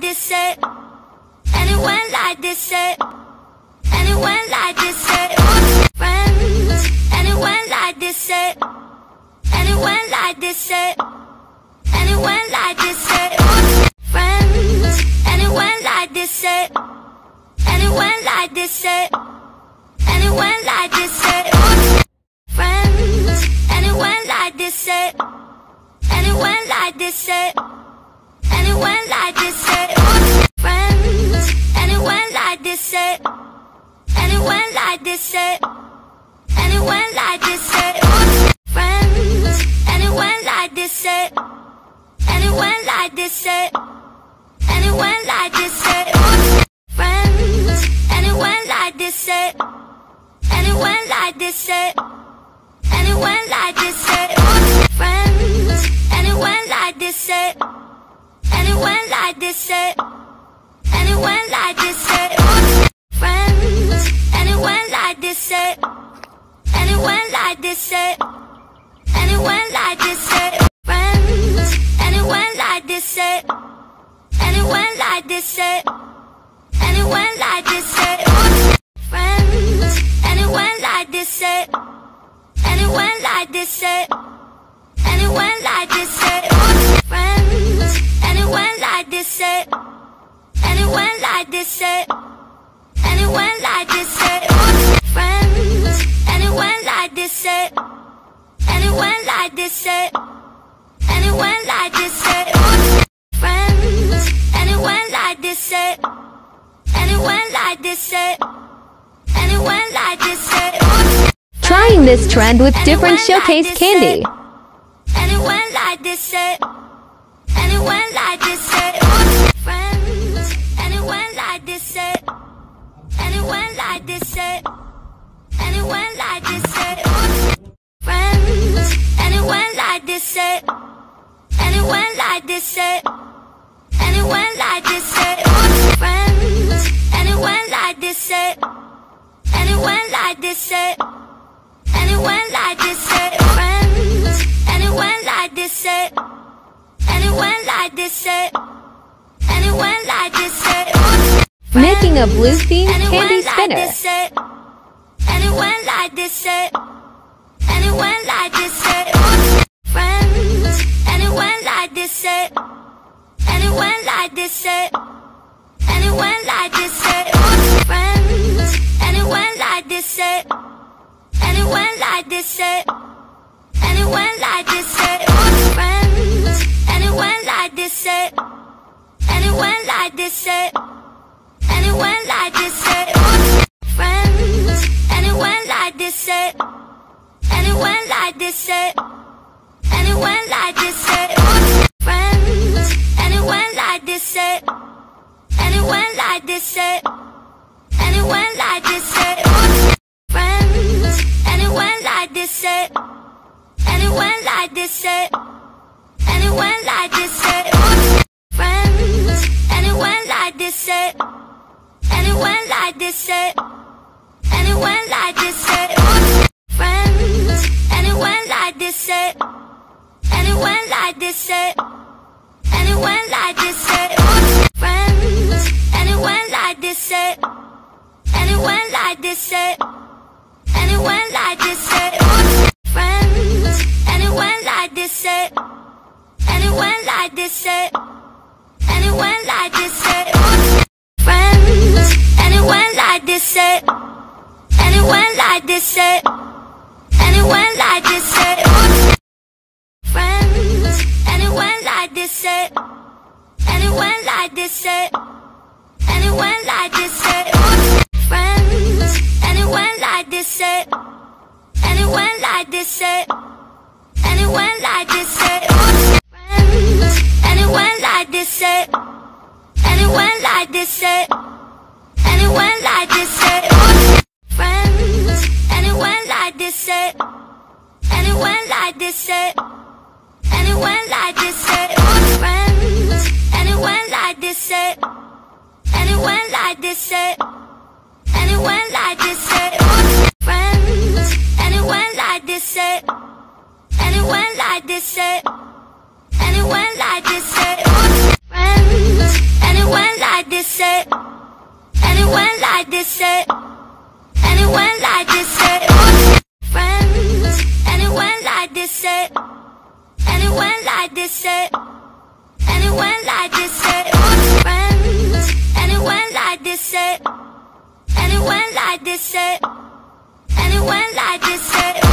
this it? Anyone like this it? Anyone like this it? Friends, anyone like this it? Anyone like this it? Anyone like this it? Friends, anyone like this it? Anyone like this it? Anyone like this it? Friends, anyone like this it? Anyone like this it? Anyone like this it? Like this it? Anyone like this it? Friends, anyone like this it? Anyone like this it? Anyone like this it? Friends, anyone like this it? Anyone like this it? Anyone like this it? Friends, anyone like this it? Anyone like this it? Like this it? This it? Anyone like this it? Like this it? Anyone like this it? This it? Anyone like this it? Friends, anyone like this it? Anyone like this it? Anyone like this it? Friends, anyone like this it? Anyone like this it? Anyone like this it? Friends, anyone like this it? Anyone like this it? Anyone like this it? Friends, anyone like this it? Anyone like this it? Anyone like this it? Trying this trend with different like showcase candy. it? Anyone like this it? Anyone like this it? Anyone like this it? Anyone like this it? Anyone like this it? Friends, anyone like this it? Anyone like this it? Anyone like this it? Friends, anyone like this it? Anyone like this it? Anyone like this it? Making a blue Anyone candy like spinner. this it? Anyone like this it? Anyone like this it? This it? Anyone like this it? Anyone like this it? Friends, anyone like this it? Anyone like this it? Anyone like this it? Friends, anyone like this it? Anyone like this it? Anyone like this it? Friends, anyone like this it? Anyone like this it? Anyone like this like this it? went like this it? Anyone like this it? Friends, anyone like this it? Anyone like this it? Anyone like this it? Friends, anyone like this it? Anyone like this it? Anyone like this it? Friends, anyone like this it? Anyone like this it? Anyone like this like this it? Anyone like this it? Anyone like this it? Friends, anyone like this it? Anyone like this it? Anyone like this it? Friends, anyone like this it? Like this it? Anyone like this it? Friends, anyone like this it? Anyone like this it? Like this it? Friends, anyone like this it? Anyone like this it? Anyone like this it? Friends, anyone like this it? Anyone like this it? Anyone like this it? Friends, anyone like this it? Anyone like this it? Anyone like this it? Friends, anyone Anyone like this say, went like this, said. And it went like this, said. Friends, and it went like this, said. And it went like this, said. And it went like this, said. Friends, and it went like this, said. And it went like this, said. And it went like this, said.